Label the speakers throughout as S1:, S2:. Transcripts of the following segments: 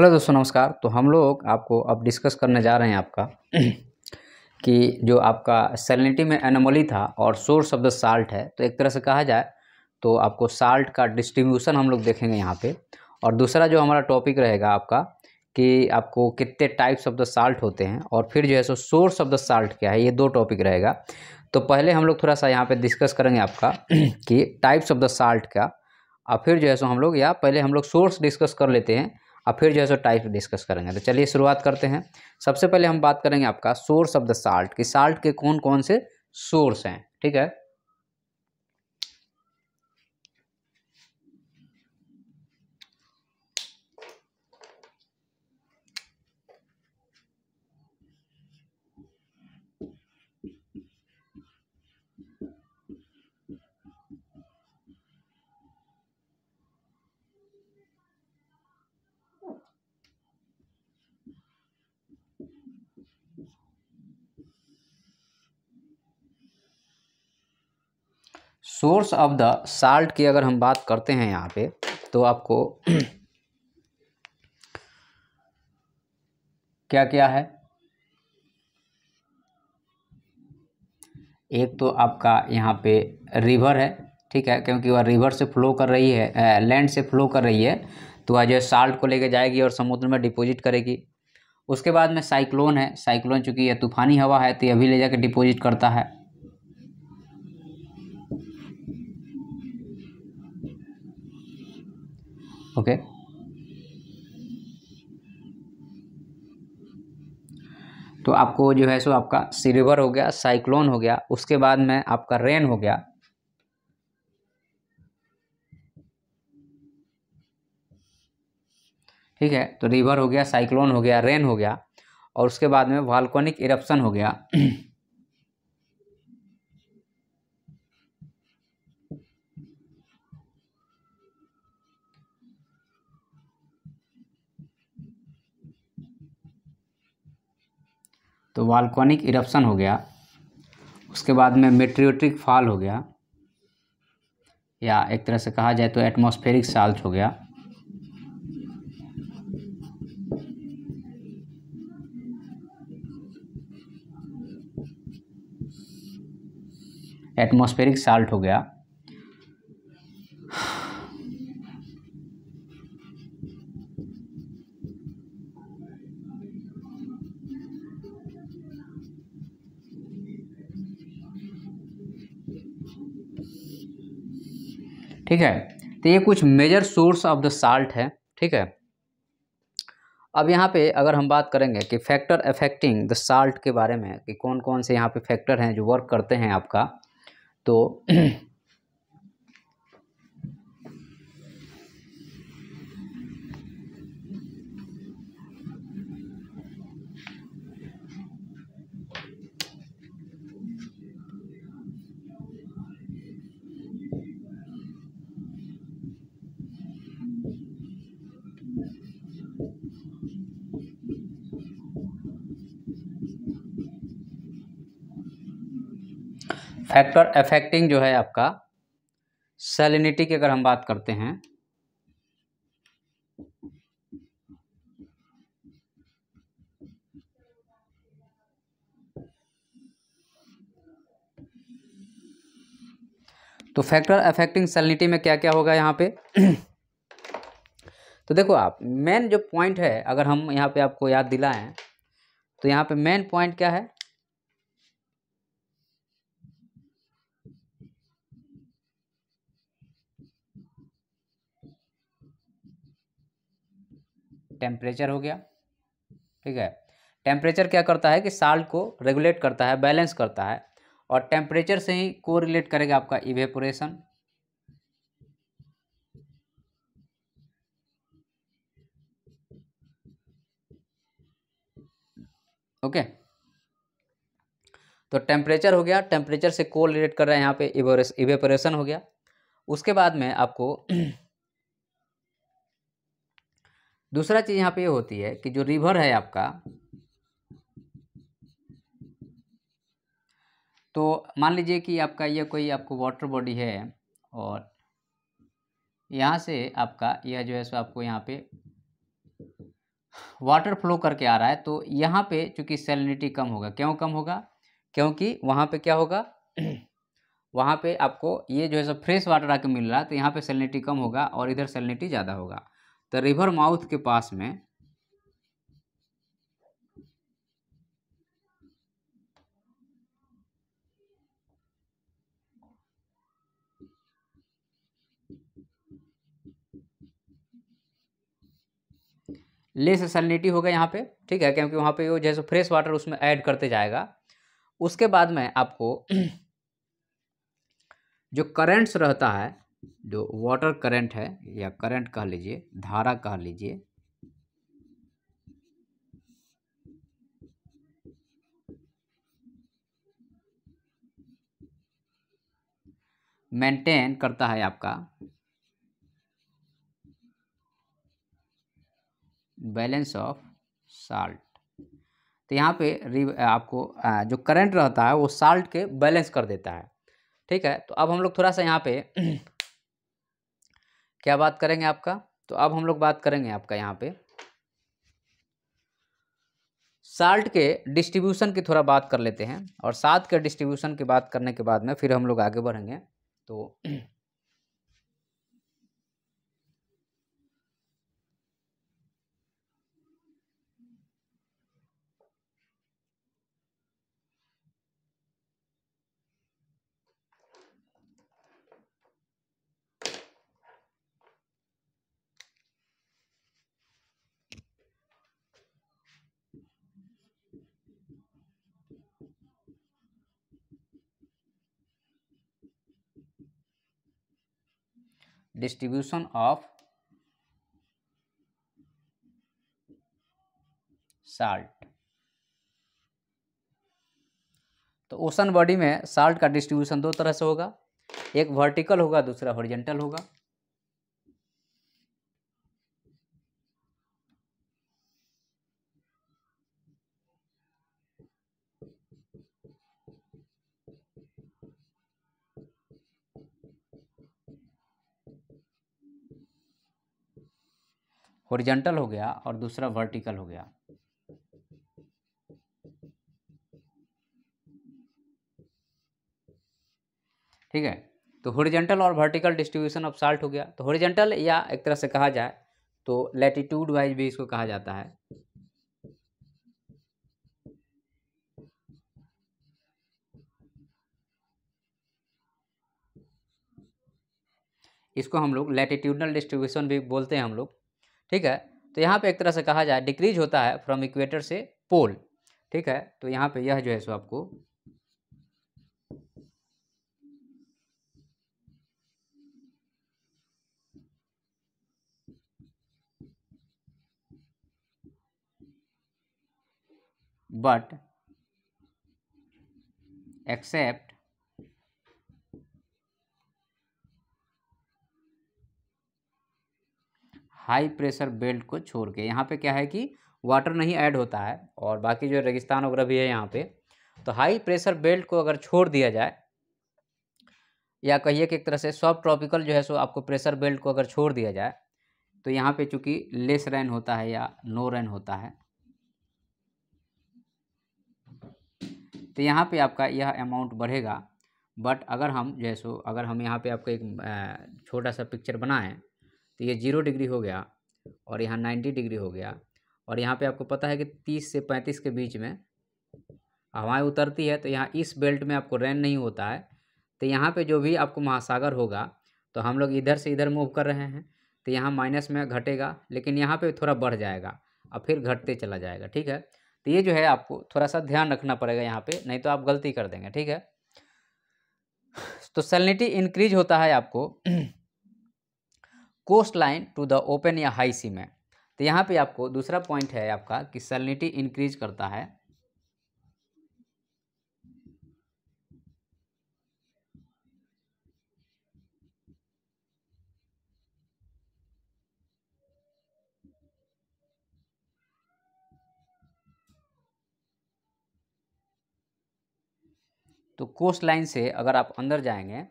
S1: Hello दोस्तों, नमस्कार। तो हम लोग आपको अब डिस्कस करने जा रहे हैं आपका कि जो आपका सेलिनिटी में एनोमली था और सोर्स ऑफ़ द साल्ट है तो एक तरह से कहा जाए तो आपको साल्ट का डिस्ट्रीब्यूशन हम लोग देखेंगे यहाँ पे। और दूसरा जो हमारा टॉपिक रहेगा आपका कि आपको कितने टाइप्स ऑफ़ द साल्ट होते हैं और फिर जो है सो सोर्स ऑफ़ द साल्ट क्या है, ये दो टॉपिक रहेगा। तो पहले हम लोग थोड़ा सा यहाँ पे डिस्कस करेंगे आपका कि टाइप्स ऑफ़ द साल्ट का और फिर जो है सो हम लोग या पहले हम लोग सोर्स डिस्कस कर लेते हैं और फिर जो है सो टाइप डिस्कस करेंगे। तो चलिए शुरुआत करते हैं। सबसे पहले हम बात करेंगे आपका सोर्स ऑफ़ द साल्ट कि साल्ट के कौन कौन से सोर्स हैं, ठीक है? सोर्स ऑफ़ द साल्ट की अगर हम बात करते हैं यहाँ पे तो आपको क्या क्या है? एक तो आपका यहाँ पे रिवर है, ठीक है, क्योंकि वह रिवर से फ्लो कर रही है लैंड से फ्लो कर रही है तो वह जो है साल्ट को लेके जाएगी और समुद्र में डिपॉजिट करेगी। उसके बाद में साइक्लोन है, साइक्लोन चूँकि यह तूफ़ानी हवा है तो यह भी ले जाकर डिपॉजिट करता है। ओके तो आपको जो है सो आपका सिल्वर हो गया साइक्लोन हो गया, उसके बाद में आपका रेन हो गया। ठीक है तो रिवर हो गया साइक्लोन हो गया रेन हो गया, और उसके बाद में वाल्कोनिक इरप्शन हो गया। तो वाल्कोनिक इरप्शन हो गया। उसके बाद में मेट्रियोट्रिक फॉल हो गया। या एक तरह से कहा जाए तो एटमॉस्फेरिक साल्ट हो गया। एटमॉस्फेरिक साल्ट हो गया। ठीक है? तो ये कुछ major source of the salt है, ठीक है? अब यहाँ पे अगर हम बात करेंगे कि फैक्टर अफेक्टिंग द साल्ट के बारे में कि कौन कौन से यहाँ पे फैक्टर हैं जो वर्क करते हैं आपका तो फैक्टर अफेक्टिंग जो है आपका सेलिनिटी की अगर हम बात करते हैं तो फैक्टर अफेक्टिंग सेलिनिटी में क्या क्या होगा यहाँ पे? तो देखो आप मेन जो पॉइंट है, अगर हम यहाँ पे आपको याद दिलाएँ तो यहाँ पे मेन पॉइंट क्या है? टेम्परेचर हो गया, ठीक है? टेम्परेचर क्या करता है कि साल्ट को रेगुलेट करता है बैलेंस करता है और टेम्परेचर से ही को रिलेट करेगा आपका इवेपोरेशन ओके तो टेम्परेचर हो गया टेम्परेचर से को रिलेट कर रहा है यहाँ पे इवेपोरेशन हो गया। उसके बाद में आपको दूसरा चीज़ यहाँ पे ये होती है कि जो रिवर है आपका तो मान लीजिए कि आपका ये कोई आपको वाटर बॉडी है और यहाँ से आपका यह जो है सो आपको यहाँ पे वाटर फ्लो करके आ रहा है तो यहाँ पे चूँकि सेलिनिटी कम होगा, क्यों कम होगा? क्योंकि वहाँ पे क्या होगा? वहाँ पे आपको ये जो है सो फ्रेश वाटर आके मिल रहा है तो यहाँ पे सेलिनिटी कम होगा और इधर सेलिनिटी ज़्यादा होगा। तो रिवर माउथ के पास में लेस सैलिनिटी होगा यहाँ पे, ठीक है? क्योंकि वहाँ पे वो जैसे फ्रेश वाटर उसमें ऐड करते जाएगा। उसके बाद में आपको जो करेंट्स रहता है जो वाटर करंट है, या करंट कह लीजिए, धारा कह लीजिए मेंटेन करता है आपका बैलेंस ऑफ़ साल्ट तो यहाँ पे आपको जो करंट रहता है, वो साल्ट के बैलेंस कर देता है। ठीक है? तो अब हम लोग थोड़ा सा यहाँ पे क्या बात करेंगे आपका? तो अब हम लोग बात करेंगे आपका यहाँ पे। साल्ट के डिस्ट्रीब्यूशन की थोड़ा बात कर लेते हैं और साथ के डिस्ट्रीब्यूशन की बात करने के बाद में फिर हम लोग आगे बढ़ेंगे। तो distribution ऑफ़ साल्ट। तो ओशन बॉडी में साल्ट का डिस्ट्रीब्यूशन दो तरह से होगा। एक वर्टिकल होगा, दूसरा हॉरिजेंटल होगा। हॉरिजेंटल हो गया और दूसरा वर्टिकल हो गया। ठीक है? तो हॉरिजेंटल और वर्टिकल डिस्ट्रीब्यूशन ऑफ़ साल्ट हो गया। तो हॉरिजेंटल या एक तरह से कहा जाए तो लैटिट्यूड वाइज भी इसको कहा जाता है। इसको हम लोग लैटिट्यूडनल डिस्ट्रीब्यूशन भी बोलते हैं हम लोग। ठीक है? तो यहाँ पे एक तरह से कहा जाए डिक्रीज होता है फ्रॉम इक्वेटर से पोल ठीक है? तो यहाँ पे यह जो है सो आपको but except high pressure belt को छोड़ के। यहाँ पे क्या है कि वाटर नहीं ऐड होता है और बाकी जो रेगिस्तान वगैरह भी है यहाँ पे तो हाई प्रेशर बेल्ट को अगर छोड़ दिया जाए, या कहिए कि एक तरह से सब ट्रॉपिकल जो है सो आपको प्रेशर बेल्ट को अगर छोड़ दिया जाए तो यहाँ पे चूँकि लेस रैन होता है या नो रैन होता है तो यहाँ पे आपका यह अमाउंट बढ़ेगा। बट अगर हम, जैसो, अगर हम यहाँ पे आपको एक छोटा सा पिक्चर बनाएँ तो ये ज़ीरो डिग्री हो गया और यहाँ नाइन्टी डिग्री हो गया और यहाँ पे आपको पता है कि तीस से पैंतीस के बीच में हवाएँ उतरती है तो यहाँ इस बेल्ट में आपको रेन नहीं होता है। तो यहाँ पे जो भी आपको महासागर होगा तो हम लोग इधर से इधर मूव कर रहे हैं तो यहाँ माइनस में घटेगा, लेकिन यहाँ पे थोड़ा बढ़ जाएगा और फिर घटते चला जाएगा, ठीक है? तो ये जो है आपको थोड़ा सा ध्यान रखना पड़ेगा यहाँ पे, नहीं तो आप गलती कर देंगे, ठीक है? तो सेलिनिटी इंक्रीज होता है आपको coast line to the open या हाई सी में। तो यहाँ पे आपको दूसरा पॉइंट है आपका कि सैलिनिटी इंक्रीज करता है। तो कोस्ट लाइन से अगर आप अंदर जाएँगे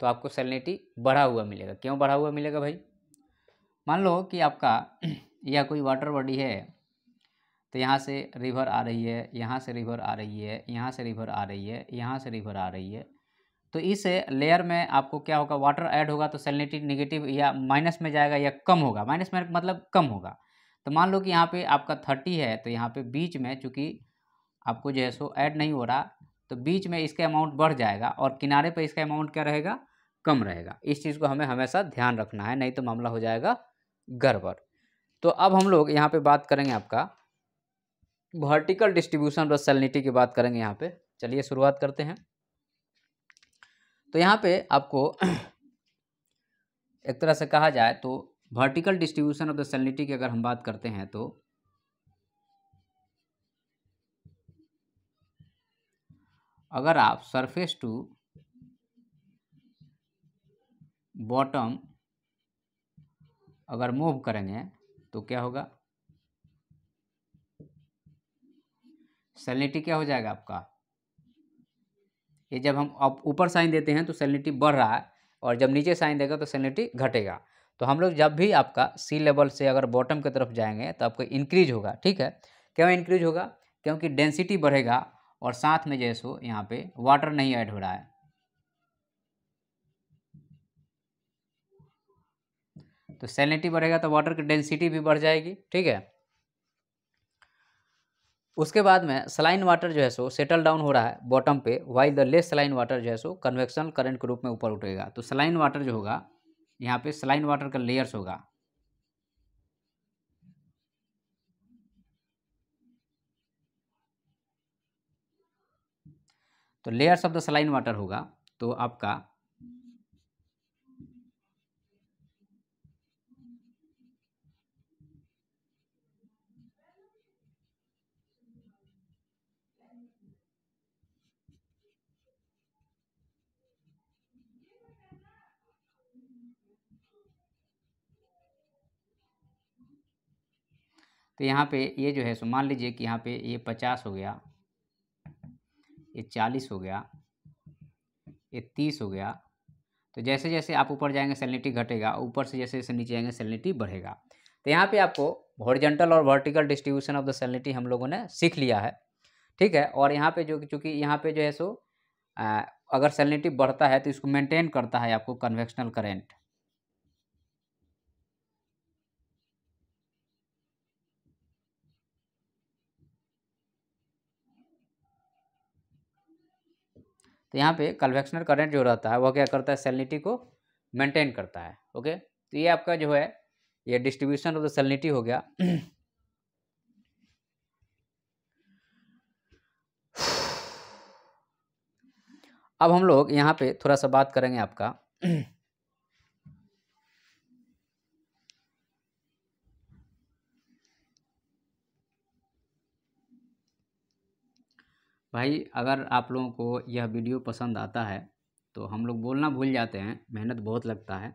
S1: तो आपको सैलिनिटी बढ़ा हुआ मिलेगा। क्यों बढ़ा हुआ मिलेगा भाई? मान लो कि आपका या कोई वाटर बॉडी है तो यहाँ से रिवर आ रही है, यहाँ से रिवर आ रही है, यहाँ से रिवर आ रही है, यहाँ से रिवर आ रही है। तो इस लेयर में आपको क्या होगा? वाटर ऐड होगा तो सैलिनिटी निगेटिव या माइनस में जाएगा या कम होगा। माइनस में मतलब कम होगा। तो मान लो कि यहाँ पे आपका थर्टी है तो यहाँ पे बीच में चूँकि आपको जो है सो ऐड नहीं हो रहा तो बीच में इसका अमाउंट बढ़ जाएगा और किनारे पर इसका अमाउंट क्या रहेगा? कम रहेगा। इस चीज़ को हमें हमेशा ध्यान रखना है, नहीं तो मामला हो जाएगा गड़बड़। तो अब हम लोग यहाँ पे बात करेंगे आपका वर्टिकल डिस्ट्रीब्यूशन ऑफ़ सेलिनिटी की बात करेंगे यहाँ पे। चलिए शुरुआत करते हैं। तो यहाँ पे आपको एक तरह से कहा जाए तो vertical distribution of the salinity की अगर हम बात करते हैं तो अगर आप सरफेस टू बॉटम अगर मूव करेंगे तो क्या होगा? सेलिनिटी क्या हो जाएगा आपका? ये जब हम ऊपर साइन देते हैं तो सेलिनिटी बढ़ रहा है, और जब नीचे साइन देगा तो सेलिनिटी घटेगा। तो हम लोग जब भी आपका सी लेवल से अगर बॉटम की तरफ़ जाएँगे तो आपका इंक्रीज होगा, ठीक है? क्यों इंक्रीज होगा? क्योंकि डेंसिटी बढ़ेगा, और साथ में जैसो यहाँ पे वाटर नहीं ऐड हो रहा है। तो सेलिनिटी बढ़ेगा तो वाटर की डेंसिटी भी बढ़ जाएगी, ठीक है? उसके बाद में सलाइन वाटर जो है सो सेटल डाउन हो रहा है बॉटम पे while the less saline water जो है सो कन्वेक्शन करंट के रूप में ऊपर उठेगा। तो सलाइन वाटर जो होगा, यहाँ पे सलाइन वाटर का लेयर्स होगा। तो layers of the saline water होगा तो आपका तो यहाँ पे ये जो है, सो मान लीजिए कि यहाँ पे ये पचास हो गया, ये चालीस हो गया, ये तीस हो गया तो जैसे जैसे आप ऊपर जाएँगे सेलिनिटी घटेगा, ऊपर से जैसे जैसे नीचे जाएँगे सेलिनिटी बढ़ेगा। तो यहाँ पे आपको हॉरिजेंटल और vertical distribution of the salinity हम लोगों ने सीख लिया है, ठीक है? और यहाँ पे जो चूँकि यहाँ पे जो है, सो अगर सेलिनिटी बढ़ता है तो इसको मेंटेन करता है आपको कन्वेक्शनल करेंट तो यहाँ पे कन्वेक्शनल करंट जो रहता है, वह क्या करता है? सेलिनिटी को मेंटेन करता है ओके तो ये आपका जो है, ये डिस्ट्रीब्यूशन ऑफ़ द सेलिनिटी हो गया। अब हम लोग यहाँ पे थोड़ा सा बात करेंगे आपका। भाई, अगर आप लोगों को यह वीडियो पसंद आता है तो हम लोग बोलना भूल जाते हैं, मेहनत बहुत लगता है।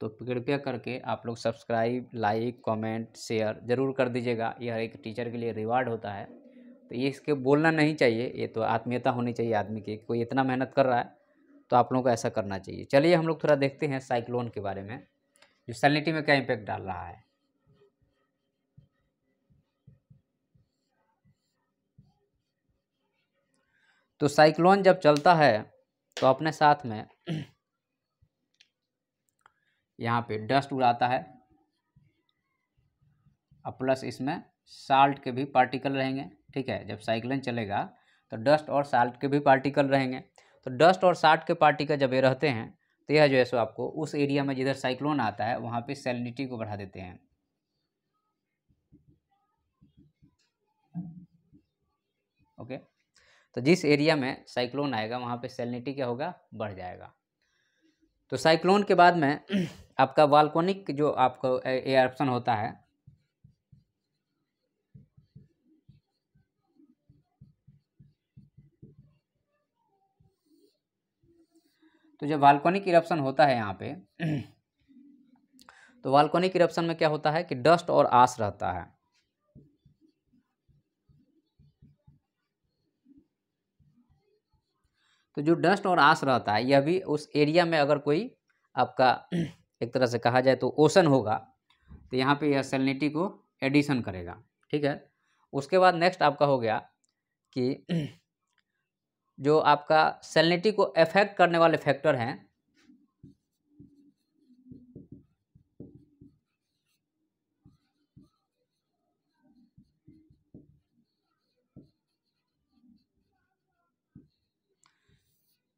S1: तो कृपया करके आप लोग सब्सक्राइब, लाइक, कमेंट, शेयर ज़रूर कर दीजिएगा। यह एक टीचर के लिए रिवार्ड होता है। तो ये इसके बोलना नहीं चाहिए, ये तो आत्मीयता होनी चाहिए आदमी की कोई इतना मेहनत कर रहा है तो आप लोगों को ऐसा करना चाहिए। चलिए हम लोग थोड़ा देखते हैं साइक्लोन के बारे में, जो सैलिटी में क्या इम्पेक्ट डाल रहा है। तो साइक्लोन जब चलता है तो अपने साथ में यहाँ पे डस्ट उड़ाता है और प्लस इसमें साल्ट के भी पार्टिकल रहेंगे, ठीक है? जब साइक्लोन चलेगा तो डस्ट और साल्ट के भी पार्टिकल रहेंगे। तो डस्ट और साल्ट के पार्टिकल जब ये रहते हैं तो यह जो है सो आपको उस एरिया में जिधर साइक्लोन आता है, वहाँ पे सेलिनिटी को बढ़ा देते हैं। ओके? okay? तो जिस एरिया में साइक्लोन आएगा, वहाँ पे सेलिनिटी क्या होगा? बढ़ जाएगा। तो साइक्लोन के बाद में आपका बालकोनिक जो आपको एयरप्शन होता है तो जब वाल्कोनिक इरप्शन होता है यहाँ पे तो वाल्कोनिक इरप्शन में क्या होता है कि डस्ट और आस रहता है। तो जो डस्ट और आस रहता है, यह भी उस एरिया में अगर कोई आपका एक तरह से कहा जाए तो ओसन होगा तो यहाँ पे यह सेलिनिटी को एडिशन करेगा, ठीक है? उसके बाद नेक्स्ट आपका हो गया कि जो आपका सेलिनिटी को अफेक्ट करने वाले फैक्टर हैं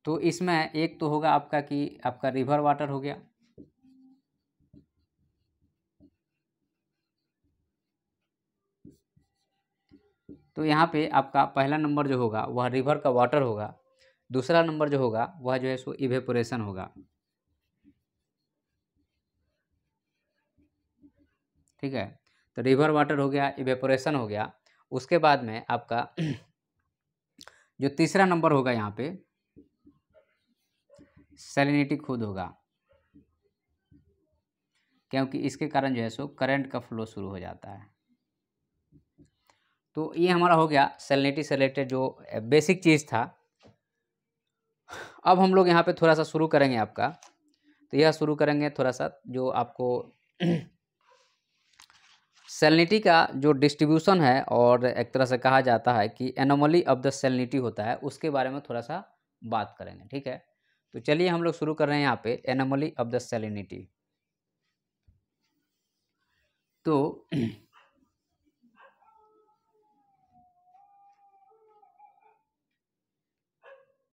S1: तो इसमें एक तो होगा आपका कि आपका रिवर वाटर हो गया। तो यहाँ पे आपका पहला नंबर जो होगा, वह रिवर का वाटर होगा। दूसरा नंबर जो होगा, वह जो है सो इवेपोरेशन होगा। ठीक है? तो रिवर वाटर हो गया इवेपोरेशन हो गया। उसके बाद में आपका जो तीसरा नंबर होगा यहाँ पे सेलिनिटी खुद होगा। क्योंकि इसके कारण जो है सो करंट का फ्लो शुरू हो जाता है। तो ये हमारा हो गया सेलिनिटी से रिलेटेड जो बेसिक चीज़ था। अब हम लोग यहाँ पे थोड़ा सा शुरू करेंगे आपका। तो यह शुरू करेंगे थोड़ा सा जो आपको सेलिनिटी का जो डिस्ट्रीब्यूशन है और एक तरह से कहा जाता है कि एनोमली ऑफ़ द सेलिनिटी होता है, उसके बारे में थोड़ा सा बात करेंगे, ठीक है? तो चलिए हम लोग शुरू कर रहे हैं यहाँ पे एनामोली ऑफ़ द सेलिनिटी तो